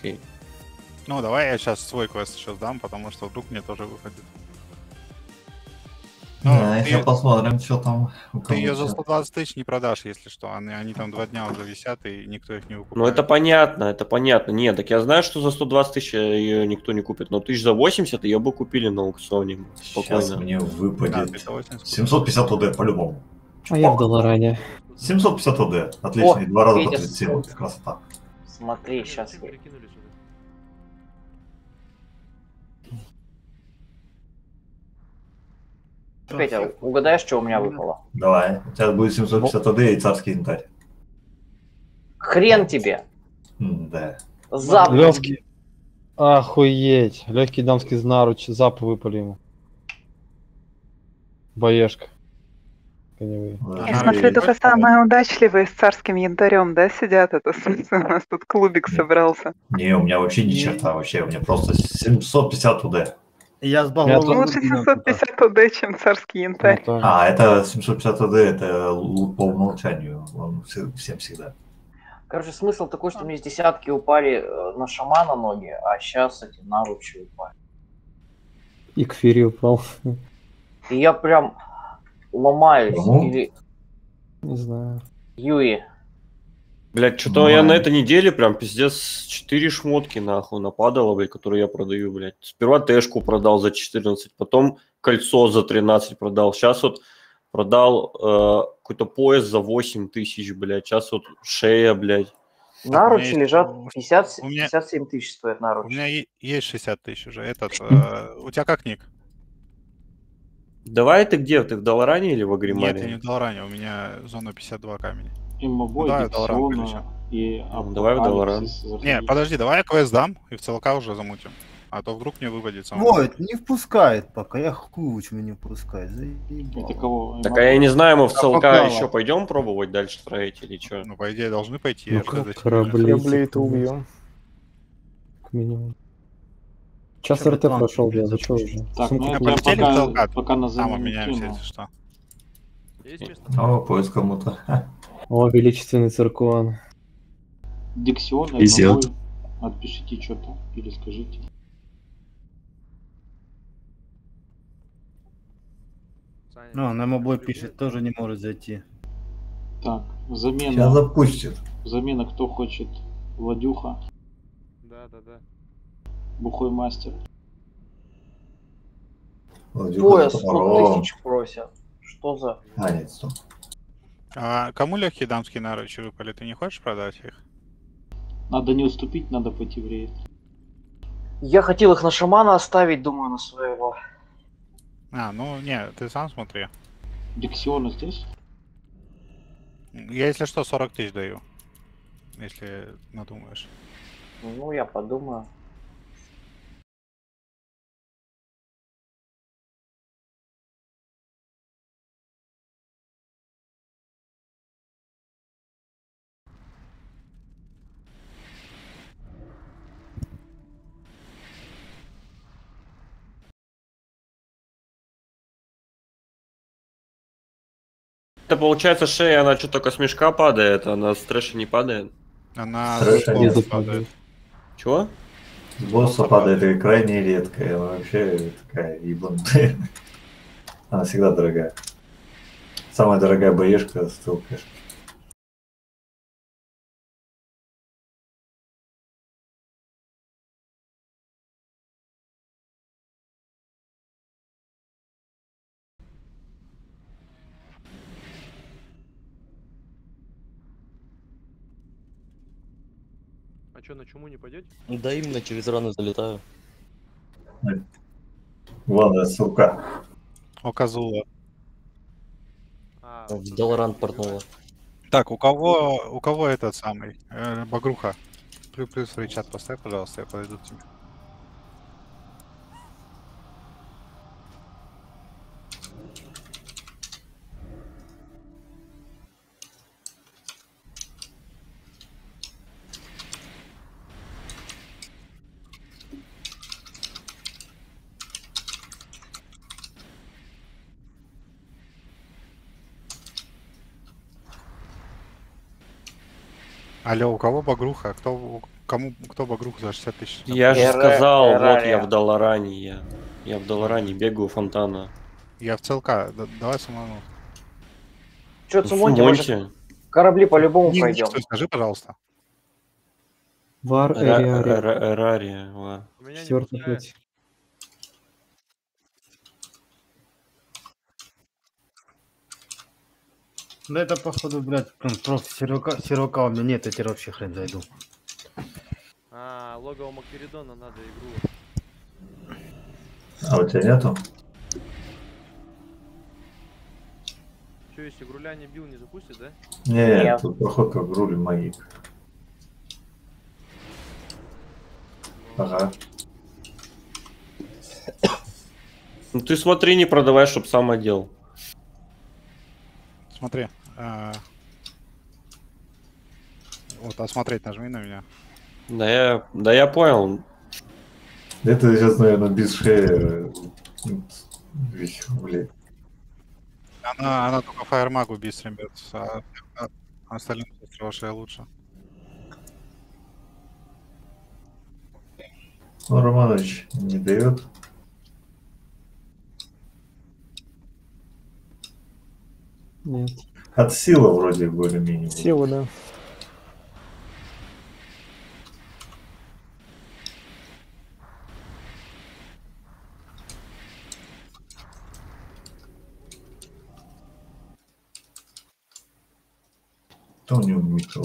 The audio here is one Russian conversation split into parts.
Окей. Ну, давай я сейчас свой квест еще сдам, потому что вдруг мне тоже выходит. Ну, Да, ты, сейчас посмотрим, что там. ты ее за всё. 120 тысяч не продашь, если что. Они, они там два дня уже висят, и никто их не выкупает. Ну это понятно, это понятно. Нет, так я знаю, что за 120 тысяч ее никто не купит, но тысяч за 80 ее бы купили на аукционе. Сейчас Спокойно. мне Да, выпадет 580. 750 ОД по-любому. А я в Долоране. 750 ОД. Отличный. Два раза по Федя, 37. Красота. Смотри, сейчас. Петя, угадаешь, что у меня выпало? Давай. Сейчас будет 750 ОД и царский янтарь. Хрен тебе! Да. Запад! Легкий. Охуеть. Легкий дамский наруч. Зап выпали ему. Боешка. Коневые. Я Ага, смотрю, только самые удачливые с царским янтарем, да, сидят? Это у нас тут клубик собрался. Не, у меня вообще ни черта вообще. У меня просто 750 УД. Я с баллоном. Лучше 750 ОД, чем царский янтарь. Ну, А, это 750 ОД, это по умолчанию. Он все- всем всегда. Короче, смысл такой, что мне с десятки упали э, на шамана ноги, а сейчас эти наручи упали. И к упал. И я прям ломаюсь. Кому? Или Не знаю. Юи. Блять, что-то я на этой неделе прям пиздец 4 шмотки нахуй нападало, блядь, которые я продаю, блядь. Сперва Тэшку продал за 14, потом кольцо за 13 продал. Сейчас вот продал э, какой-то пояс за 8 тысяч, блядь. Сейчас вот шея, блядь. Наручи есть- лежат 50, у меня- 57 тысяч стоят У наручи. меня е- есть 60 тысяч уже. Этот, э, у тебя как ник? Давай ты где? Ты в Долоране или в Нет, я не Агримаре? в Долоране, у меня зона 52 камень. Иммобой, Ну да, Долоран и Ну, давай в Долоран. Не, подожди, давай я квест дам и в ЦЛК уже замутим. А то вдруг мне выпадет сам. Вот, не впускает пока. Я хуй меня не впускает. Это кого? Так а я не знаю, мы в ЦЛК Попало. еще пойдем пробовать дальше строить или что? Ну, по идее, должны пойти. Ну как корабли. Кораблей-то убьем. К минимуму. Час РТ прошел, я за- зачем уже? Так, ну я, А пока, пока на замену меняемся, кину. если что. О, поиск кому-то. О, величественный циркон. Диксиона, Везет. Отпишите что-то или скажите. Ну, на мобой пишет, тоже не может зайти. Так, Сейчас замена. запустит. Замена кто хочет? Владюха, Да, да, да. Бухой мастер. Владюха Пояс с 100 топором. тысяч просят. Что за... А, нет. А кому легкие дамские наручи выпали? Ты не хочешь продать их? Надо не уступить, надо пойти в рейд. Я хотел их на шамана оставить, думаю, на своего. А, ну, не, ты сам смотри. Диксиона здесь? Я, если что, 40 тысяч даю. Если надумаешь. Ну, я подумаю. Это получается шея, она что только с мешка падает, она с трэша не падает. Она с не пола западает. Чего? С босса падает и крайне редкая. Она вообще такая ебанутая. Она всегда дорогая. Самая дорогая боешка с. На чуму не пойдете? Да именно через раны залетаю. Главное, сука. Оказула. А, В Долоран портнула. Так, у кого, у кого этот самый? Э, Багруха. Плюс, плюс в чат поставь, пожалуйста, я подойду к тебе. Алло, у кого багруха? Кто, у Кому, кто багрух за 60 тысяч? Я же сказал, вот я в Долоране, я. Я в Долоране бегаю у фонтана. Я в ЦЛК, да- давай самому. Че, Цумонти, может, корабли по-любому пройдем. скажи, пожалуйста. Вар Эрария, Четвертый путь. Да это походу, блядь, прям просто сервака, сервака у меня нет, я теперь вообще хрен зайду. А, логово Макперидона надо игру. А у тебя нету? Че, если Груля не бил, не запустит, да? Не, Нет. тут в руле магик. Ага. Ну ты смотри, не продавай, чтоб сам одел. Смотри. А, Вот, осмотреть нажми на меня. Да я, да я понял. Это сейчас, наверное, без шеи. э, вещь, блядь. Она, она только фаермаг убийц, ребят. А, а- а остальные ваши лучше. Ну, Романович не дает. Нет. От силы вроде более-менее. Сила, да. Кто у него микро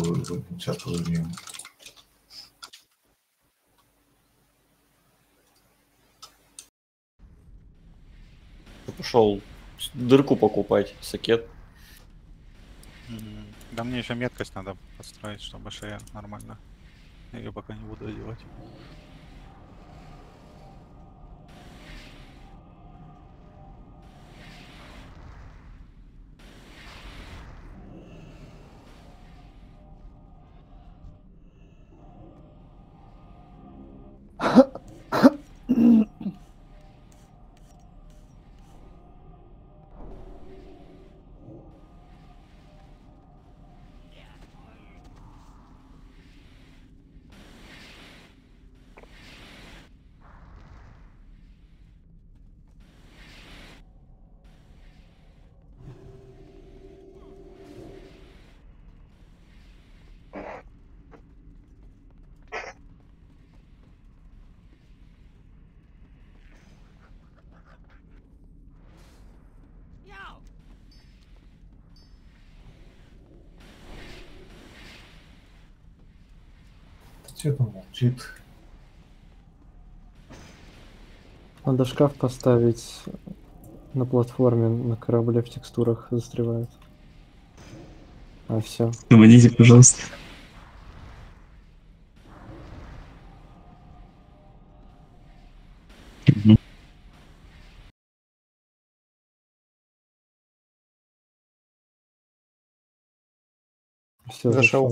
Сейчас позвоним. Пошел дырку покупать, сакет. Да мне еще меткость надо подстроить, чтобы шея нормально. Я ее пока не буду одевать. Что там молчит? Надо шкаф поставить на платформе, на корабле в текстурах застревает. А все. Помогите, пожалуйста. Все, Зашел.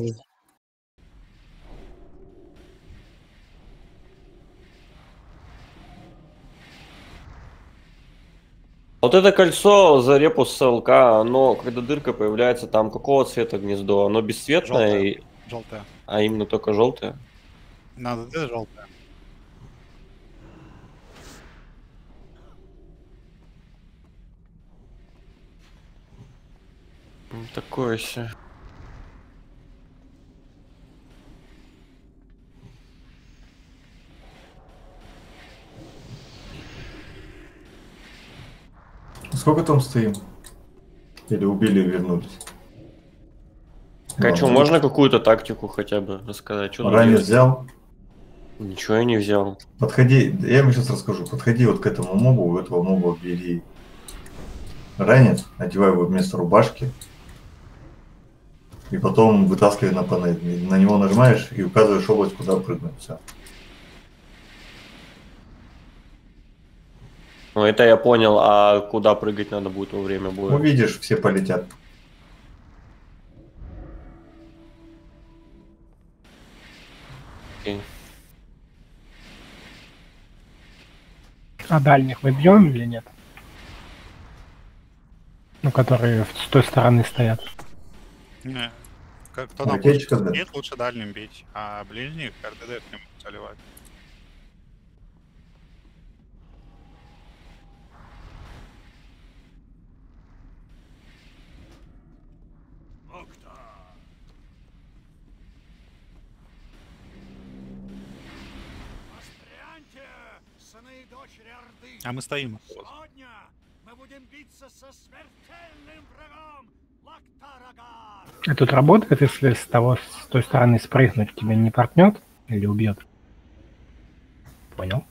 Вот это кольцо за репу с СЛК, оно, когда дырка появляется, там какого цвета гнездо? Оно бесцветное, Желтое. и- Желтая. а именно только желтое? Надо да, желтая. Ну, Такое все. Сколько там стоим? Или убили и вернулись? Ладно. можно какую-то тактику хотя бы рассказать? Что Ранец взял? Ничего я не взял. Подходи, я ему сейчас расскажу. Подходи вот к этому мобу, у этого моба бери ранец, одевай его вместо рубашки. И потом вытаскивай на панель. На него нажимаешь и указываешь область, куда прыгнуть. Все. Ну, это я понял, а куда прыгать надо будет во время боя? Увидишь, все полетят. Окей. А дальних мы бьем или нет? Ну, которые в- с той стороны стоят. Не. Кто там Ракетчика, лучше да. сидит, лучше дальним бить, а ближних РДД к нему заливать. А мы стоим. А тут работает, если с того, с той стороны спрыгнуть, тебя не портнет или убьет? Понял.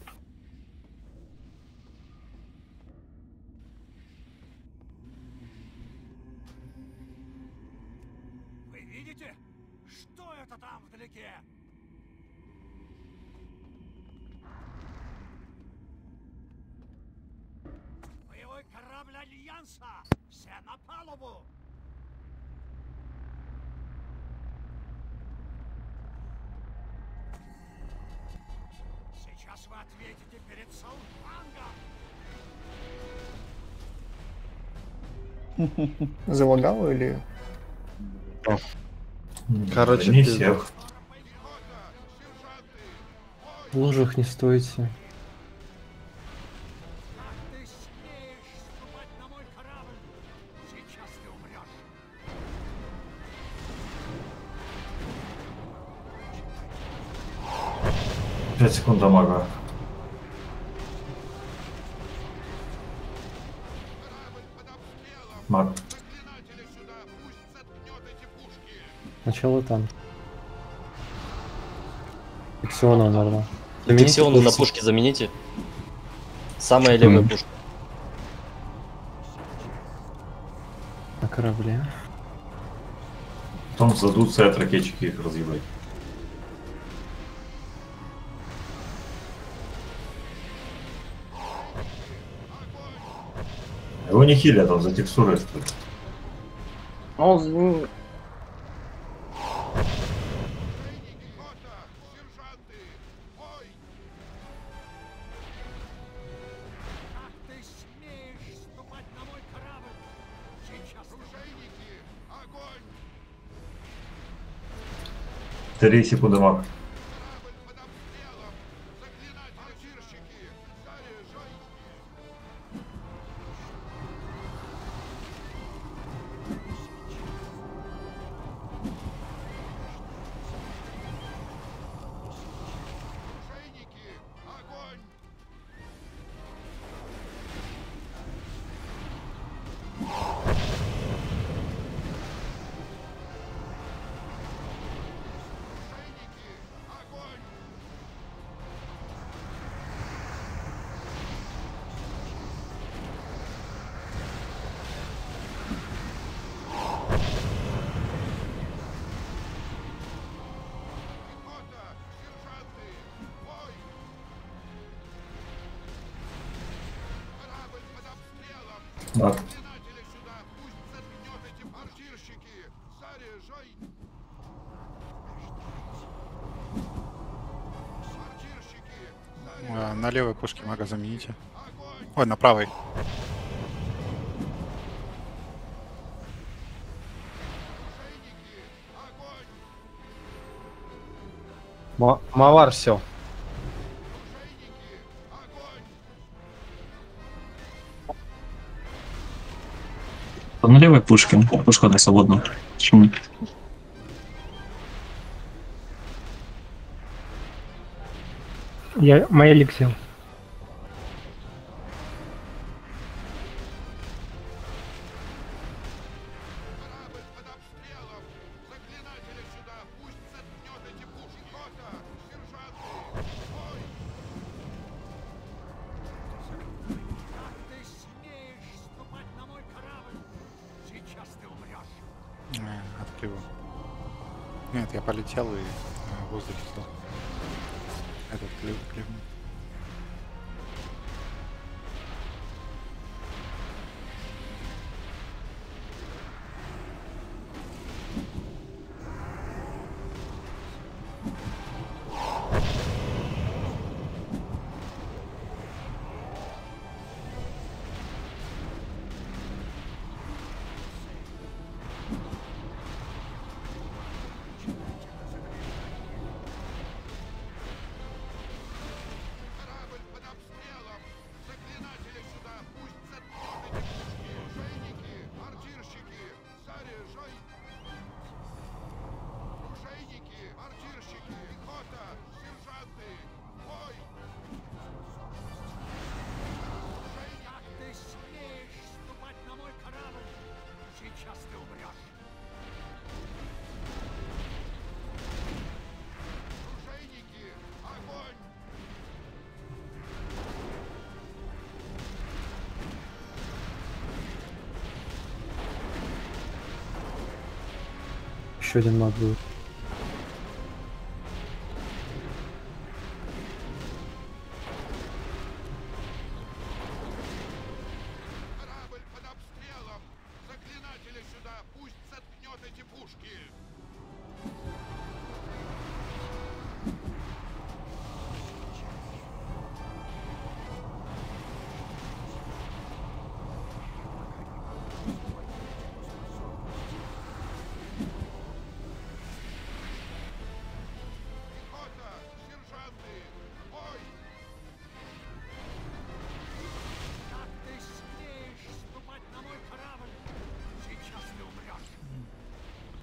Залагало или... Короче, не всех. В ложах не стойте. Сейчас ты умрешь! Пять секунд дамага. Маг. Начало там. Фиксиона, наверное. Фиксиону на пушке замените. Самая левая пушка. На корабле. Потом задутся от ракетчики их разъебать. Его не хилят, он за текстурой стоит. Ну, он! Три секунды. Маг. Левой пушке мага замените. Ой, на правой. Ма- Мавар все. На левой пушке. Пушка дай свободно. Почему? Я моя. Ты еще один маг будет.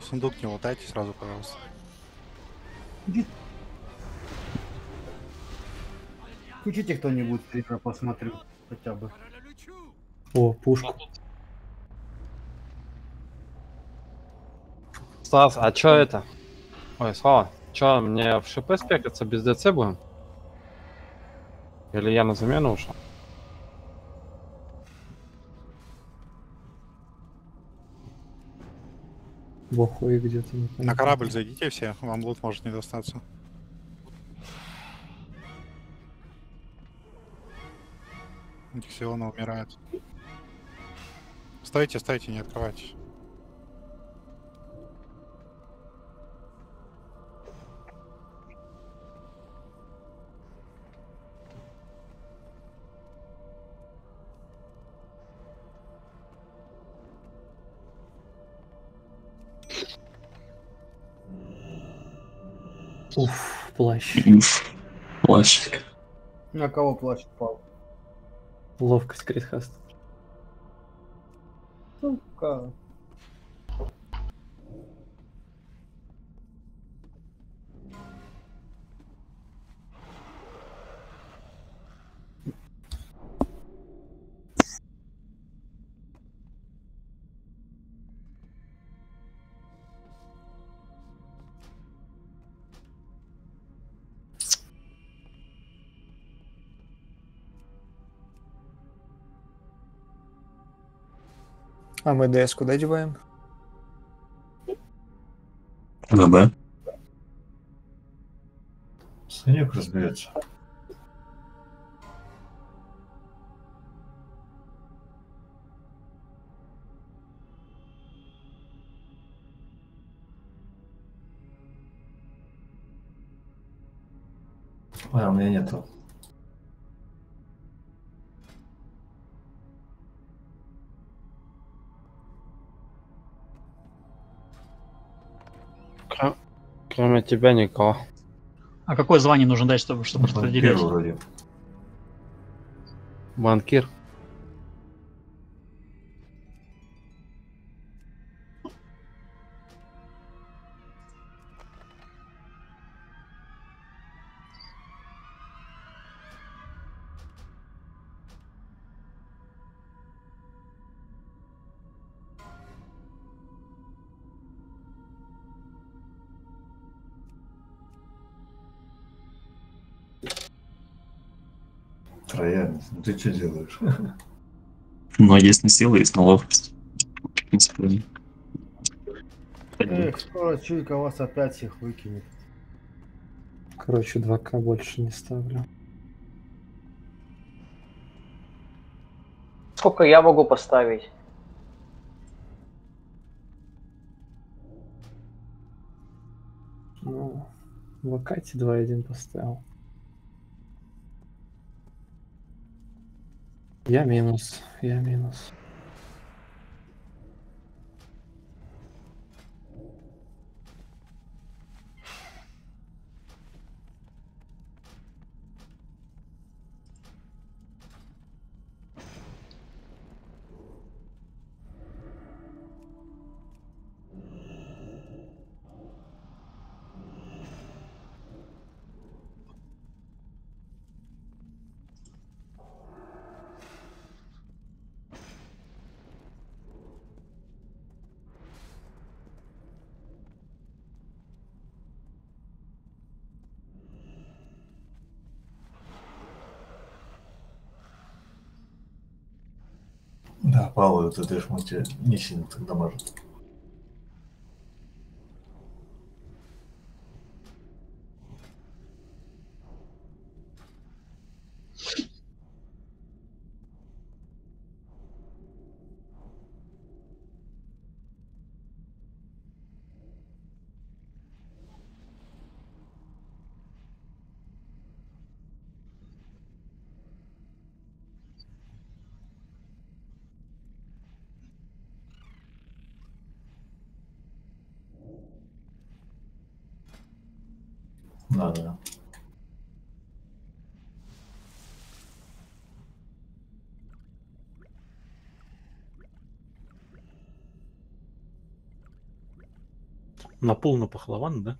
Сундук не лутайте сразу, пожалуйста. Включите кто-нибудь, я посмотрю хотя бы. О, пушку. Стас, а чё это? Ой, Слава, чё, мне в ШП спекаться без ДЦ будем? Или я на замену ушел? Охуе где-то. На корабль зайдите все, вам лут может не достаться. Диксиона умирает. Стойте, стойте, не открывайтесь. Уф, плащ. Уф. Плащ. На кого плащ упал? Ловкость критхаст. Сука. А мы ДС куда деваем? ВБ. Снег разберется. А, у меня нету. Кроме тебя никого. А какое звание нужно дать, чтобы, чтобы? Первый вроде. Банкир. Ты что делаешь? Но есть на силу, есть на ловкость. В принципе, Эх, скоро чуйка вас опять всех выкинет. Короче, 2К больше не ставлю. Сколько я могу поставить? Ну, в Акате 2.1 поставил. Я минус, я минус. Да, Павел, это ж сильно тогда может. Да, да. На пол на пахлаван, да?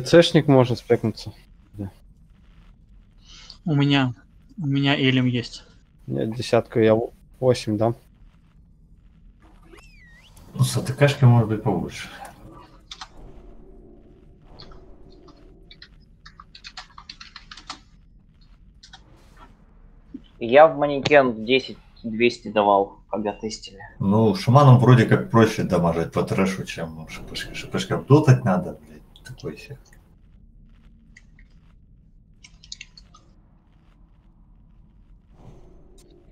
ДЦшник может спекнуться. У меня, у меня Элем есть. Нет, десятку я 8 дам. Ну, с АТКшкой может быть побольше. Я в манекен 10 200 давал, когда тестили. Ну, шаманом вроде как проще дамажить по трэшу, чем шипышка. Шипышка дотать надо, блядь, такой себе.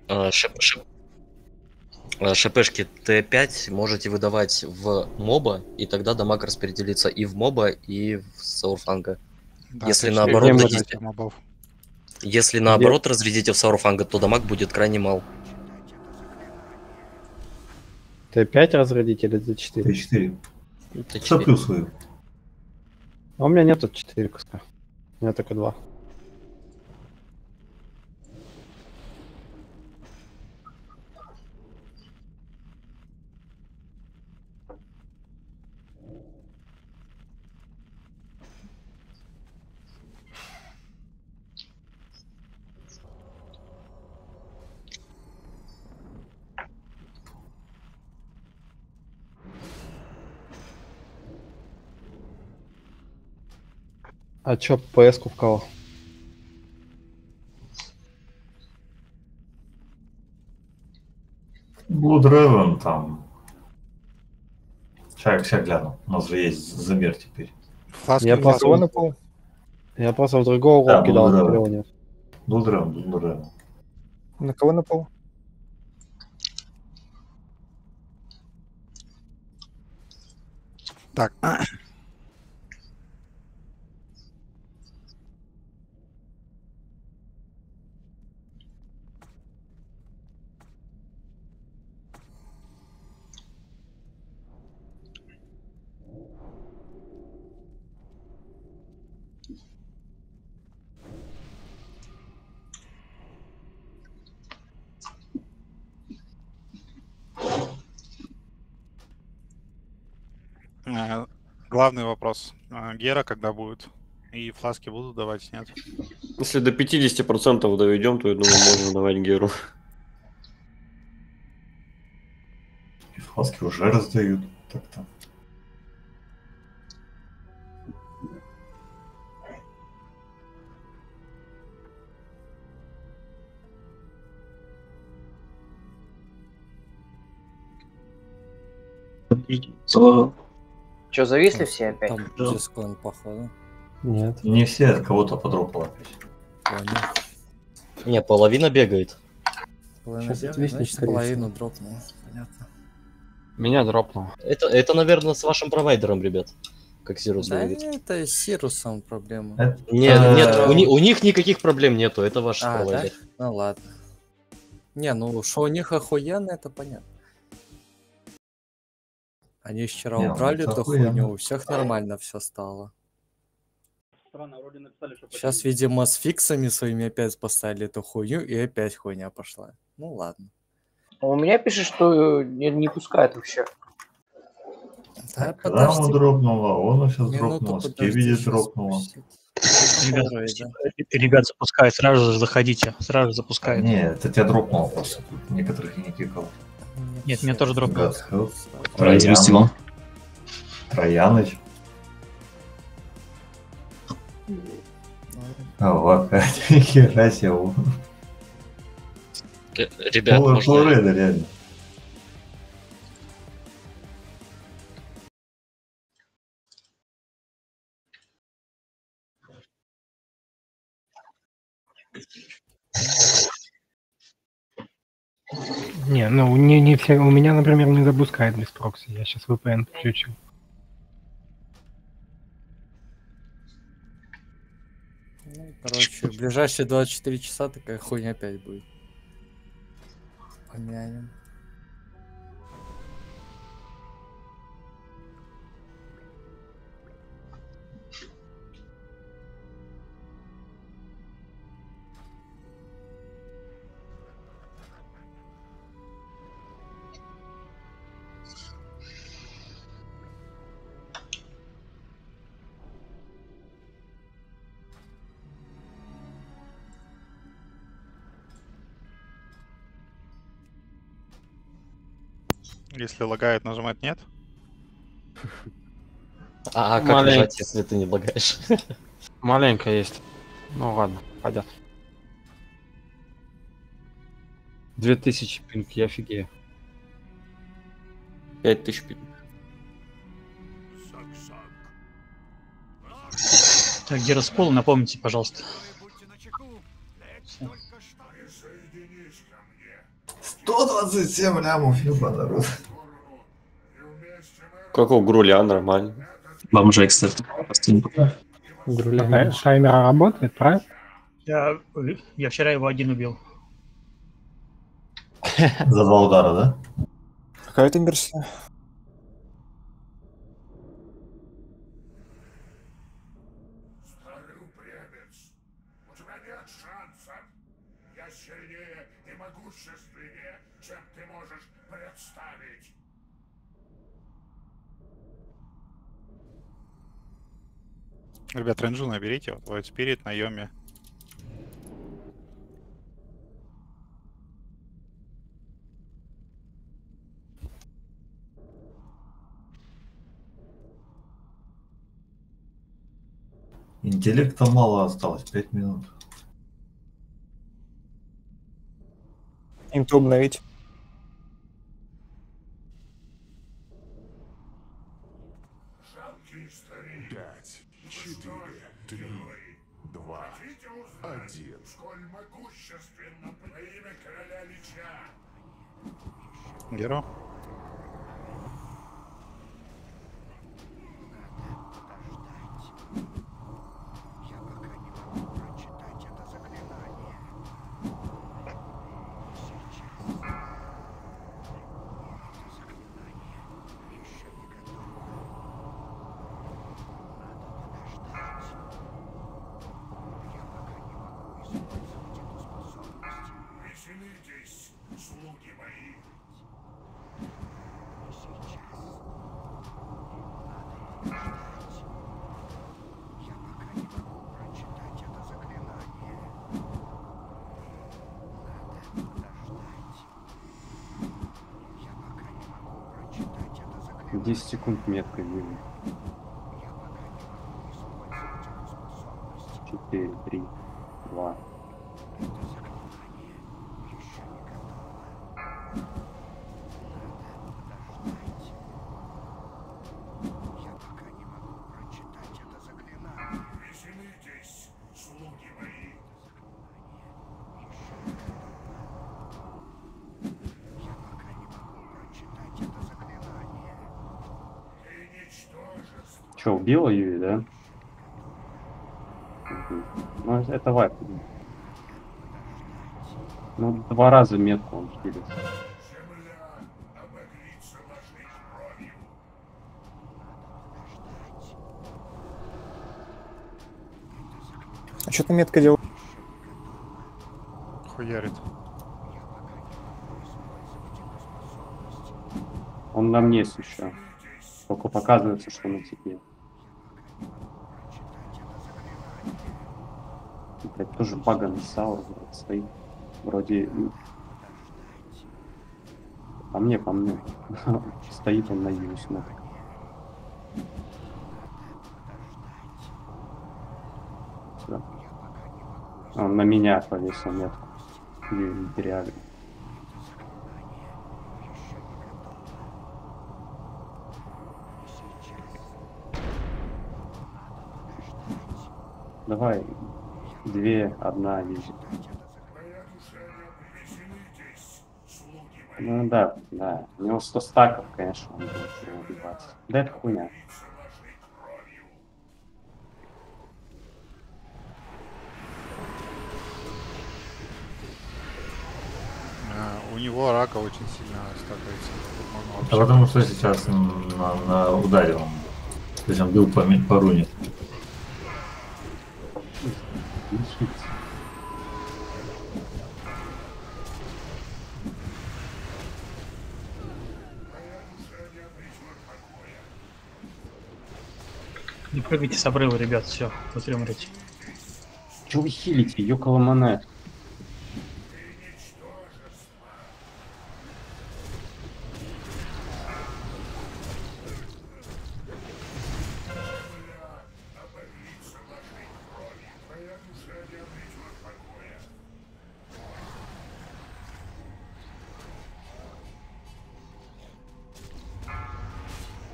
А, шип- шип- а, ШПшки Т5 можете выдавать в моба, и тогда дамаг распределится и в моба, и в Саурфанга. Да, Если наоборот дадите- мобов. Если наоборот разрядите в Саурфанга, то дамаг будет крайне мал. Т5 разрядить или Т4? Т4. Т4. Что плюсую? А у меня нету 4 куска. У меня только 2. А чё, ПС-ку в кого? Blood Raven там. Сейчас я гляну. У нас же есть замер теперь. Фласки, Я просто, я просто в другого Да, кидал, Blood а Raven. теперь его нет. Blood Raven, Blood Raven. На кого напал? Так. Э, Главный вопрос. А, Гера когда будет? И фласки будут давать, нет? Если до 50% доведем, то я думаю, можно давать Геру. И фласки уже раздают. Так-то. Че, зависли все опять? Там дискон, походу. Нет. Не все от кого-то подропало опять. Не, половина бегает. Половина Сейчас значит, половину всего. дропнул. Понятно. Меня дропнул. Это, это, наверное, с вашим провайдером, ребят. Как Сирус Да говорит. это с Сирусом проблема. Это- Нет, А, нет, у, ни- у них никаких проблем нету, это ваш А, да? провайдер. Ну ладно. Не, ну что у них охуенно, это понятно. Они вчера Не, ну, убрали это эту хуйню, у всех нормально все стало. Странно, вроде написали, что... Сейчас, видимо, с фиксами своими опять поставили эту хуйню, и опять хуйня пошла. Ну ладно. У меня пишет, что э, не, не пускает вообще. Да, подожди. дропнуло, он сейчас Скибиди щас дропнуло. Ребят, ребят, запускает, сразу же заходите, сразу же запускает. Не, это тебя дропнуло просто. Тут некоторых не кикал. Нет, меня тоже дропнуло. Гадхелл, Разместил. Трояныч. А, вака, нихера себе. Э, Ребят, Пол- можно... полреда, реально. Не, ну не, не все. У меня, например, не запускает без прокси. Я сейчас VPN включил. Ну, короче, в ближайшие 24 часа такая хуйня опять будет. Помянем. Если лагает, нажимать нет. А, а как Малень- нажать, если ты не лагаешь? Маленько есть. Ну ладно, пойдет. 2000 пинг, я офигею. 5000 пинг. Так, где раскол, напомните, пожалуйста. 127 лямов, ёба народ. Как у Груля, нормально. Бомжей, кстати. Тай- Таймер работает, правильно? Я, я вчера его один убил. За два удара, да? Какая это версия? У тебя нет шансов. Я сильнее и могущественнее, чем ты можешь представить. Ребят, ренджу наберите. Вот Void Spirit на Йоме. Интеллекта мало осталось, 5 минут. Инту обновить. Get off. 10 секунд метка Юли. 4, 3, 2. Веселитесь, слуги мои. Ты ничтожество. Че, убила Юи, да? Ну, это- вайп. Ну, два раза метку он кровью. А что ты метка делал? Хуярит. Он на мне еще. Только показывается, что на тебе. Блять, тоже бага написал, блядь, стоит. Вроде... По мне, по мне. Стоит он на Юи смотрит. Сюда. Он на меня повесил метку. Юи империально. Давай, Две, одна вижу. Ну да, да. У него 100 стаков, конечно, он будет его убивать. Да это хуйня. А, У него рака очень сильно стакается. А потому что сейчас на, на ударе он. То есть он бил по, по руне. Не прыгайте с обрыва, ребят, все, быстрее умрете. Че вы хилите, ёкала монет?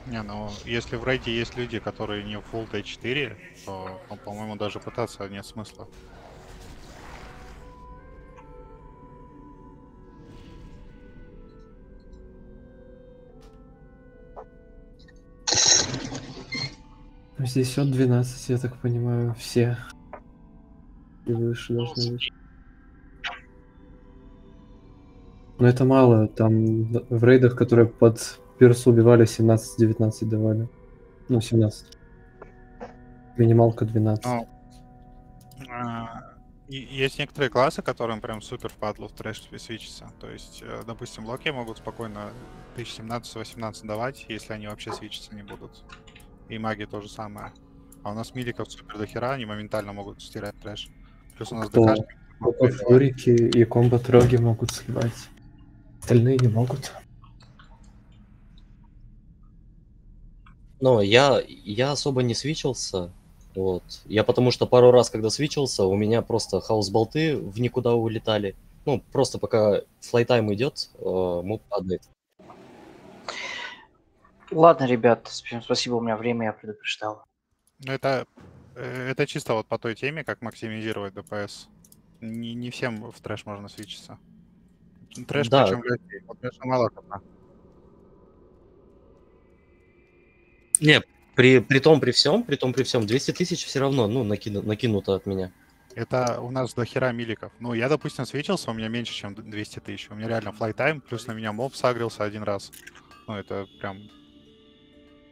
Не, ну если в рейде есть люди, которые не full Т4, то, по- по-моему, даже пытаться нет смысла. Здесь от 12, я так понимаю, все. И выше должны быть. Но это мало, там в рейдах, которые под персу убивали, 17-19 давали. Ну, 17. Минималка 12. Ну, а, есть некоторые классы, которым прям супер впадло в трэш свечиться. То есть, э, допустим, локи могут спокойно 1017-18 давать, если они вообще свечиться не будут. И маги то же самое. А у нас миликов супер до хера, они моментально могут стирать трэш. Плюс у нас Кто? ДКшки фурики и комбат-роги могут сливать. Остальные не могут. Но я, я особо не свичился. Вот. Я потому что пару раз, когда свичился, у меня просто хаос-болты в никуда улетали. Ну, просто пока flight time идет, э, моб падает. Ладно, ребят, спасибо, у меня время, я предупреждал. Ну, это, э, это чисто вот по той теме, как максимизировать ДПС. Не, не всем в трэш можно свичиться. Трэш, Да. причем, блядь, трэша мало когда. Не, при, при том, при всем, при том, при всем, 200 тысяч все равно, ну, накину- накинуто от меня. Это у нас до хера миликов. Ну, я, допустим, свичился, у меня меньше, чем 200 тысяч. У меня реально flight time, плюс на меня моб сагрился один раз. Ну, это прям...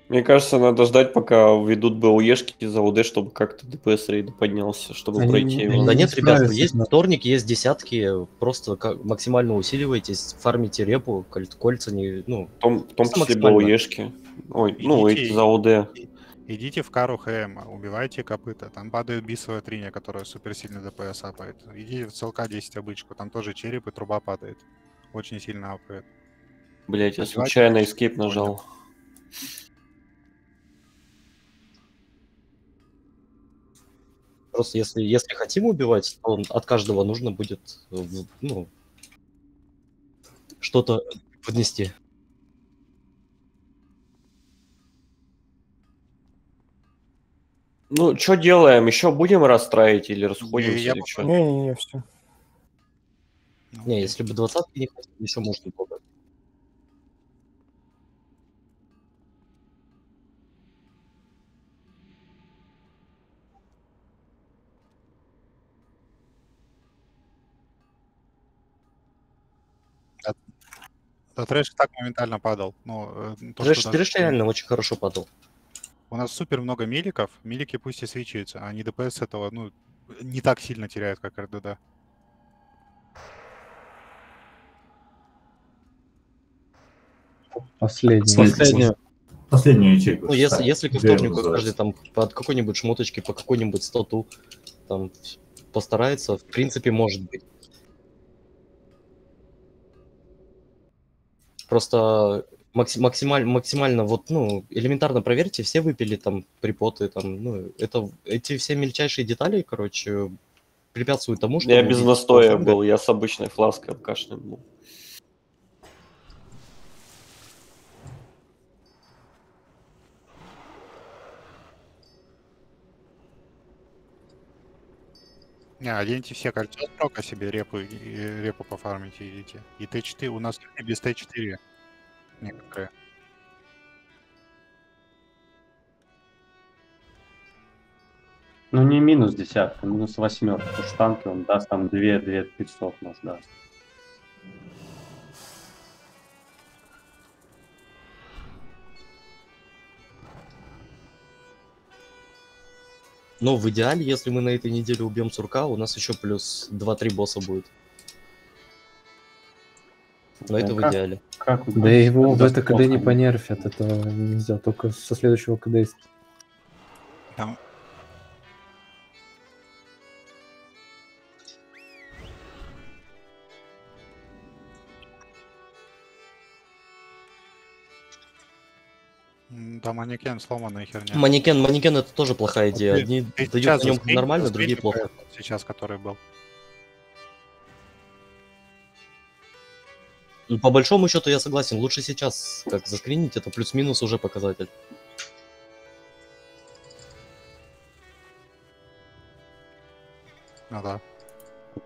Мне кажется, надо ждать, пока введут БУЕшки за УД, чтобы как-то ДПС рейда поднялся, чтобы Они- пройти его. Да нет, ребят, есть вторник, есть десятки, просто как максимально усиливайтесь, фармите репу, коль- кольца не, ну... В том, в том числе. БУЕшки. Ой, ну, Идите эти и- за УД. Идите в кару ХМ, убивайте копыта. Там падает бисовая триня, которая супер сильно ДПС апает. Идите в ЦЛК 10 обычку, там тоже череп и труба падает. Очень сильно апает. Блять, я случайно escape нажал. Просто если, если хотим убивать, то от каждого нужно будет, э, ну, что-то поднести. Ну, что делаем? Еще будем расстраивать или расходимся, я или что? Не-не-не, все. Не, если бы двадцатки не хватило, еще можно было бы. Да трэш так моментально падал. Ну, э, то, Трэш, что трэш даже- реально очень хорошо падал. У нас супер много миликов. Милики пусть и свечаются, а они ДПС этого, ну, не так сильно теряют, как РДД. Последнюю. Последнюю. Последнюю ячейку. Ну, если, если ко вторнику каждый там под какой-нибудь шмоточке, по какой-нибудь стату там постарается, в принципе, может быть. Просто макси- максималь- максимально вот, ну, элементарно проверьте, все выпили там припоты, там, ну, это, эти все мельчайшие детали, короче, препятствуют тому, что... Я без настоя был, я с обычной флаской обкашлянул. Не, оденьте все кольцо строка себе, репу, и- репу пофармите идите. И Т4, у нас и без Т4 некоторые. Ну не минус десятка, минус восьмерка. Потому что танки он даст там 2, 2 500 может даст. Но в идеале, если мы на этой неделе убьем сурка, у нас еще плюс 2-3 босса будет. Но это в как- идеале. Как вы Да его в это КД не понерфят, это нельзя, только со следующего КД. Там... Да, манекен сломанная херня. Манекен, манекен это тоже плохая идея. Одни ты дают на нем заскринь- нормально, заскринь другие плохо. Сейчас, который был. Ну, По большому счету я согласен, лучше сейчас как заскринить, это плюс-минус уже показатель. Ну да.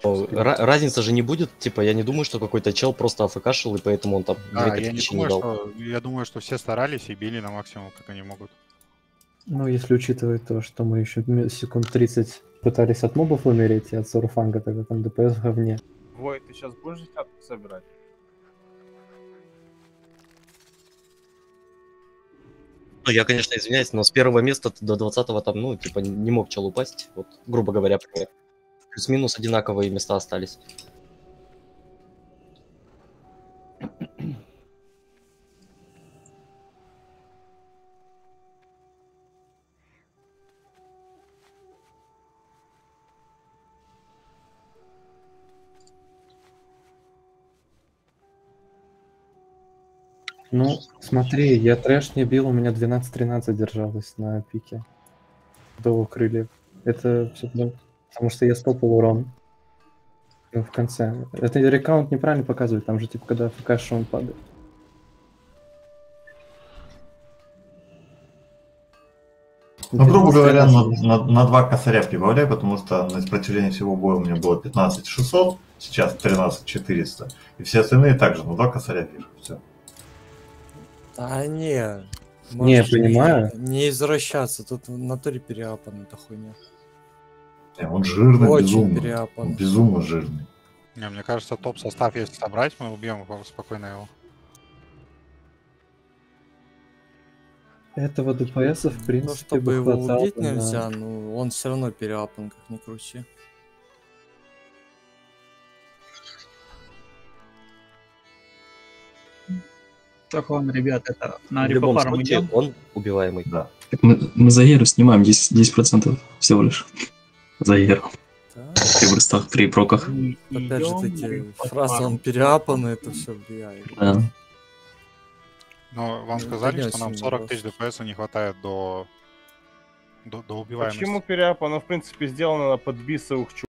Разница же не будет, типа, я не думаю, что какой-то чел просто афкашил, и поэтому он там Да, две я не копейки не думаю, дал. что, я думаю, что все старались и били на максимум, как они могут. Ну, если учитывать то, что мы еще секунд 30 пытались от мобов умереть и от Саруфанга, тогда там ДПС в говне. Вой, ты сейчас будешь десятку собирать? Ну, я, конечно, извиняюсь, но с первого места до 20 там, ну, типа, не мог чел упасть. Вот, грубо говоря, пример. Плюс-минус одинаковые места остались. Ну, смотри, я трэш не бил, у меня 12-13 держалось на пике. До крыльев. Это все потому что я стопал урон. Ну, в конце. Это рекаунт неправильно показывает, там же типа когда ФК он падает. Ну, грубо говоря, на, на, на два косаря прибавляй, потому что на сопротивление всего боя у меня было 15 600, сейчас 13 400, и все остальные также на два косаря вижу, все. Да не. Не, понимаю. Не извращаться, тут в натуре переапан эта хуйня. Не, он жирный, Очень безумно. переапан. Он безумно жирный. Не, мне кажется, топ-состав, если собрать, мы убьем его спокойно его. Этого ДПС, в То, принципе, чтобы бы его хватало убить на- нельзя, ну он все равно переапан, как ни крути. Так, ладно, ребят, это на В любом репофарм случае, идем. он убиваемый. Да. Так мы, мы за Еру снимаем 10%, 10% всего лишь. За Еру. При брустах, при проках. Опять же таки, фраза он переапан, это все влияет. Да. Но вам Ну, сказали, что нам мне 40 тысяч. ДПС не хватает до, до, до убиваемости. Почему переап? Оно, в принципе, сделано на подбисовых